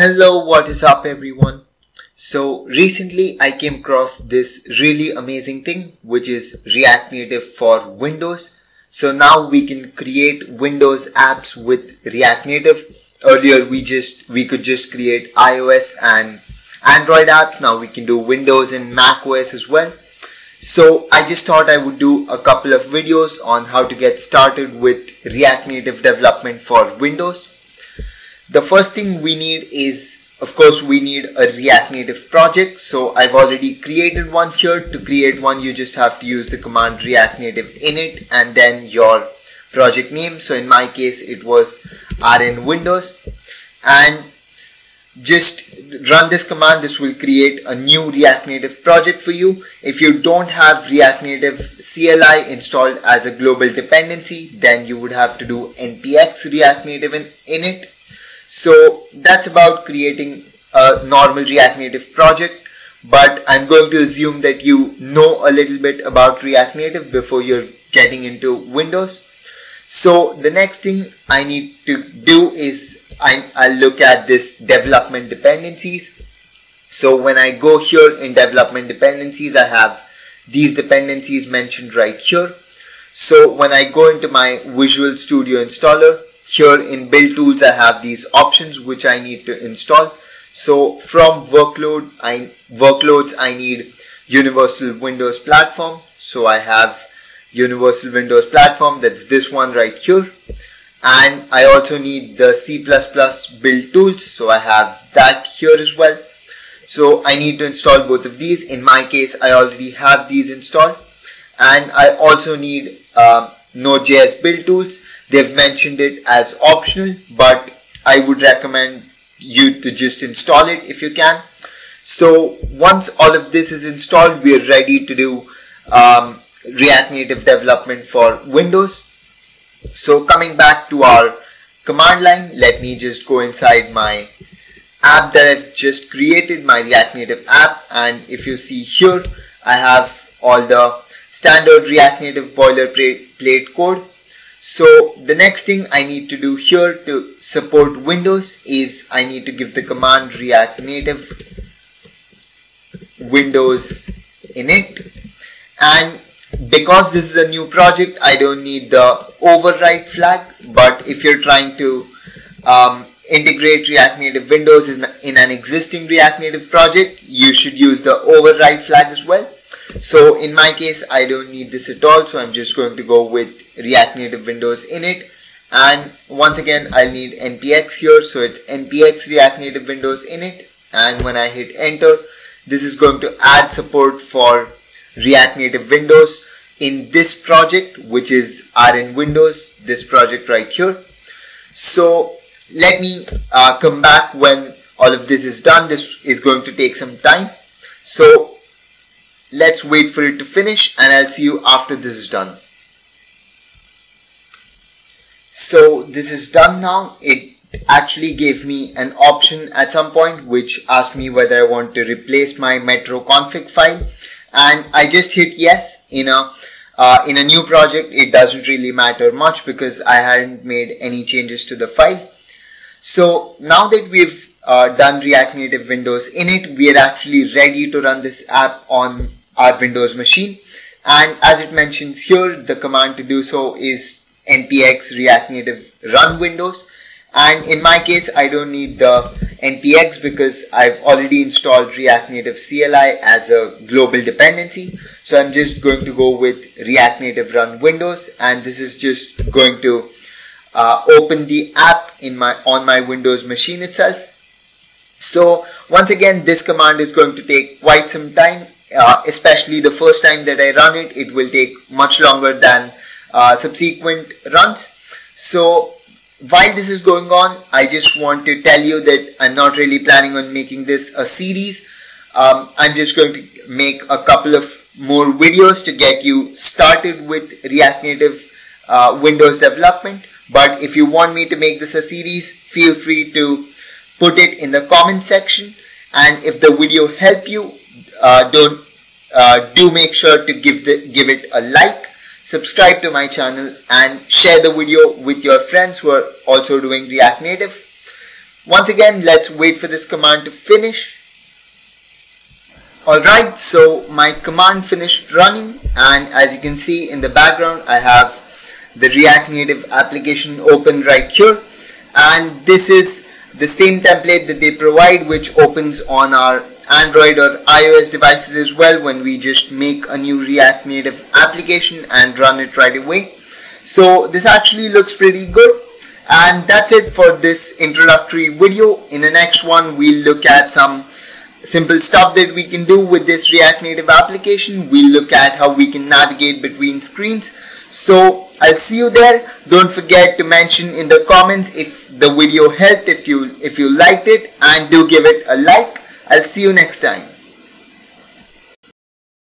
Hello, what is up everyone? So recently I came across this really amazing thing which is React Native for Windows. So now we can create Windows apps with React Native. Earlier we just we could just create iOS and Android apps. Now we can do Windows and Mac OS as well. So I just thought I would do a couple of videos on how to get started with React Native development for Windows the first thing we need is of course we need a react native project. So i've already created one here. To create one you just have to use the command react native init and then your project name. So in my case it was rn windows. And just run this command. This will create a new react native project for you. If you don't have react native cli installed as a global dependency then you would have to do npx react native in init so that's about creating a normal React Native project. But I'm going to assume that you know a little bit about React Native before you're getting into Windows. So the next thing I need to do is I, I'll look at this development dependencies. So when I go here in development dependencies, I have these dependencies mentioned right here. So when I go into my Visual Studio installer, here in build tools I have these options which I need to install. So from workload I workloads I need universal windows platform. So I have universal windows platform that's this one right here. And I also need the C++ build tools so I have that here as well. So I need to install both of these. In my case I already have these installed. And I also need uh, Node.js build tools They've mentioned it as optional, but I would recommend you to just install it if you can. So once all of this is installed, we are ready to do um, React Native development for Windows. So coming back to our command line, let me just go inside my app that I've just created, my React Native app. And if you see here, I have all the standard React Native boilerplate code so the next thing I need to do here to support Windows is I need to give the command react native Windows init. And because this is a new project I don't need the override flag. But if you're trying to um, integrate React Native Windows in, in an existing React Native project you should use the override flag as well so in my case, I don't need this at all. So I'm just going to go with React Native Windows init. And once again, I'll need npx here. So it's npx React Native Windows init. And when I hit enter, this is going to add support for React Native Windows in this project, which is RN Windows, this project right here. So let me uh, come back when all of this is done. This is going to take some time. So Let's wait for it to finish and I'll see you after this is done. So this is done now. It actually gave me an option at some point which asked me whether I want to replace my metro config file and I just hit yes in a uh, in a new project it doesn't really matter much because I hadn't made any changes to the file so now that we've uh, done React Native Windows init we are actually ready to run this app on our Windows machine. And as it mentions here, the command to do so is npx react native run windows. And in my case, I don't need the npx because I've already installed React Native CLI as a global dependency. So I'm just going to go with React Native Run Windows, and this is just going to uh, open the app in my on my Windows machine itself. So once again, this command is going to take quite some time uh, especially the first time that I run it, it will take much longer than uh, subsequent runs. So while this is going on, I just want to tell you that I'm not really planning on making this a series. Um, I'm just going to make a couple of more videos to get you started with React Native uh, Windows development. But if you want me to make this a series, feel free to put it in the comment section. And if the video helped you, uh, don't uh, do make sure to give the give it a like subscribe to my channel and share the video with your friends who are also doing react native Once again, let's wait for this command to finish. Alright, so my command finished running and as you can see in the background I have the React Native application open right here and this is the same template that they provide which opens on our Android or iOS devices as well when we just make a new React Native application and run it right away. So this actually looks pretty good and that's it for this introductory video. In the next one we'll look at some simple stuff that we can do with this React Native application. We'll look at how we can navigate between screens. So I'll see you there. Don't forget to mention in the comments if the video helped, if you if you liked it and do give it a like. I'll see you next time.